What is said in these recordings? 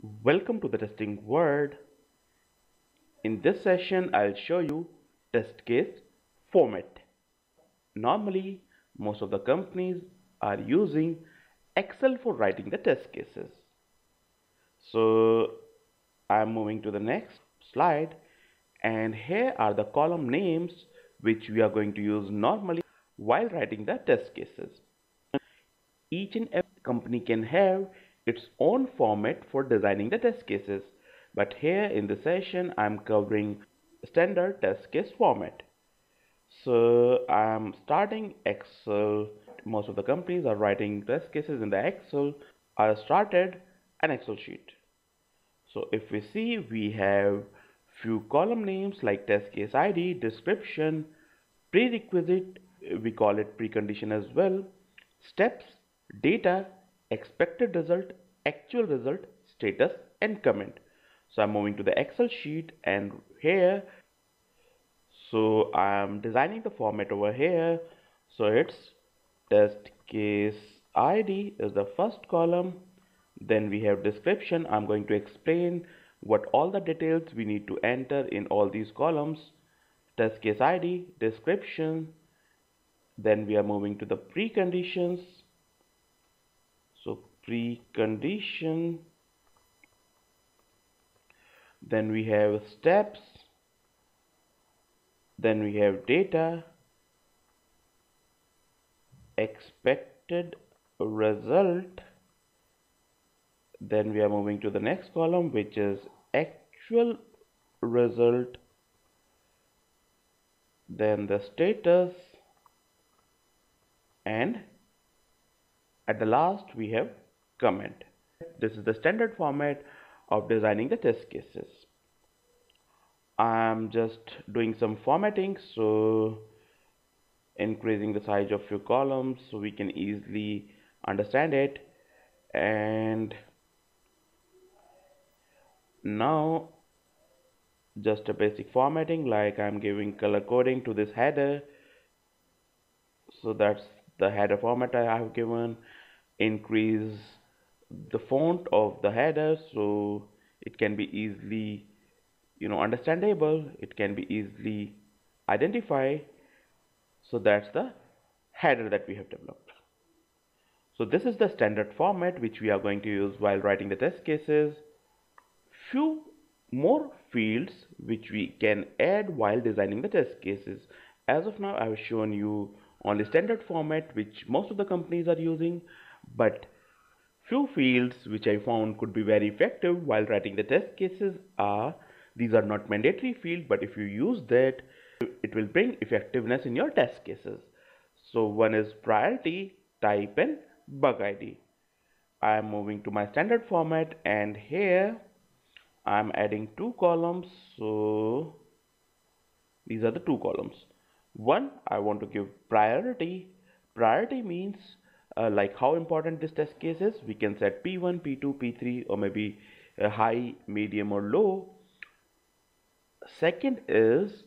Welcome to the testing world. In this session, I'll show you test case format. Normally, most of the companies are using Excel for writing the test cases. So I'm moving to the next slide and here are the column names which we are going to use normally while writing the test cases. Each and every company can have its own format for designing the test cases. But here in the session, I'm covering standard test case format. So I'm starting Excel. Most of the companies are writing test cases in the Excel. I started an Excel sheet. So if we see, we have few column names like test case ID, description, prerequisite, we call it precondition as well, steps, data, expected result, actual result, status and comment. So I'm moving to the Excel sheet and here. So I'm designing the format over here. So it's test case ID is the first column. Then we have description. I'm going to explain what all the details we need to enter in all these columns. Test case ID description. Then we are moving to the preconditions so precondition. Then we have steps. Then we have data. Expected result. Then we are moving to the next column which is actual result. Then the status and at the last we have comment. This is the standard format of designing the test cases. I'm just doing some formatting so increasing the size of few columns so we can easily understand it. And now just a basic formatting like I'm giving color coding to this header. So that's the header format I have given increase the font of the header so it can be easily you know understandable. It can be easily identified. So that's the header that we have developed. So this is the standard format which we are going to use while writing the test cases. Few more fields which we can add while designing the test cases. As of now I have shown you only standard format which most of the companies are using but few fields which I found could be very effective while writing the test cases are these are not mandatory field but if you use that it will bring effectiveness in your test cases. So one is priority type and bug ID I am moving to my standard format and here I'm adding two columns. So these are the two columns. One I want to give priority. Priority means uh, like how important this test case is we can set p1 p2 p3 or maybe a high medium or low. Second is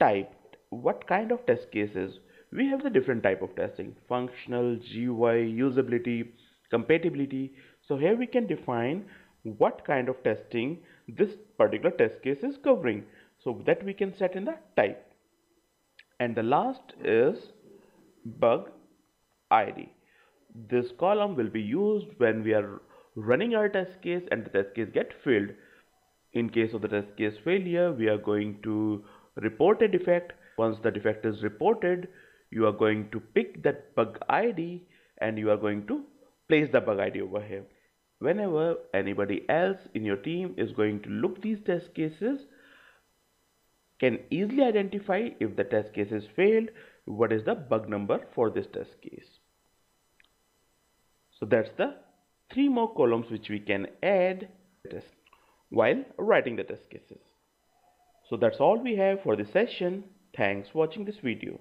type. What kind of test cases? We have the different type of testing. Functional GUI usability compatibility. So here we can define what kind of testing this particular test case is covering. So that we can set in the type. And the last is bug ID this column will be used when we are running our test case and the test case get failed. In case of the test case failure we are going to report a defect. Once the defect is reported you are going to pick that bug ID and you are going to place the bug ID over here. Whenever anybody else in your team is going to look these test cases can easily identify if the test case is failed what is the bug number for this test case so that's the three more columns which we can add while writing the test cases. So that's all we have for this session. Thanks for watching this video.